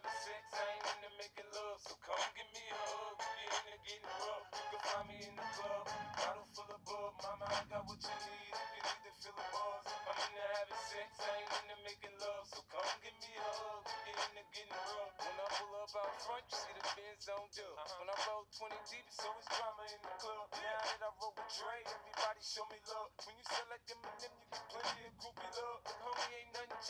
I'm into sex. I ain't into making love. So come give me a hug. If you into getting rough. You can find me in the club. Bottle full of bug. Mama, I got what you need. If you need to feel the buzz. I'm into having sex. I ain't into making love. So come give me a hug. If you into getting rough. When I pull up out front, you see the Benz on dub. Uh-huh. When I roll 20 deep, it's always drama in the club. Now that I roll with Dre, everybody show me love. When you like them and them, you get plenty of groupie love. Homie, ain't nothing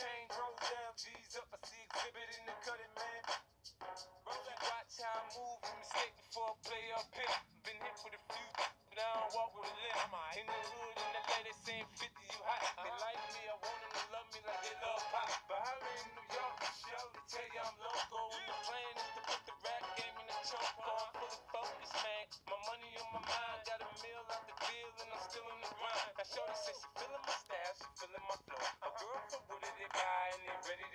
before I play up here. Been hit with a few, but I don't walk with a limp. In the hood, in the lady saying 50, you hot. They uh-huh. like me, I want them to love me like they love pop. But holla in New York, show to tell you I'm loco. And the plan is to put the rap game in the choke. I'm uh-huh. fully focused, man. My money on my mind. Got a meal out the deal, and I'm still in the grind. Now, Shorty says she feeling my style, she feeling my flow. A girl from Wooded, they buy, and they ready